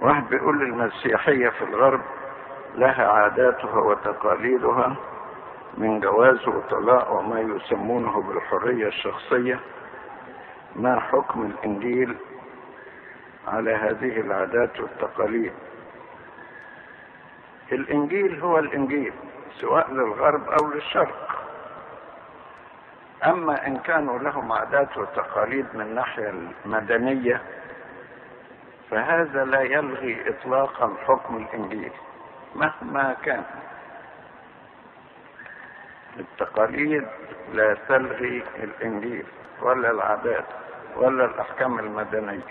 واحد بيقول المسيحية في الغرب لها عاداتها وتقاليدها من جواز وطلاق وما يسمونه بالحرية الشخصية. ما حكم الإنجيل على هذه العادات والتقاليد؟ الإنجيل هو الإنجيل سواء للغرب أو للشرق. أما إن كانوا لهم عادات وتقاليد من الناحية المدنية فهذا لا يلغي إطلاقا حكم الإنجيل مهما كان. التقاليد لا تلغي الإنجيل ولا العادات ولا الأحكام المدنية.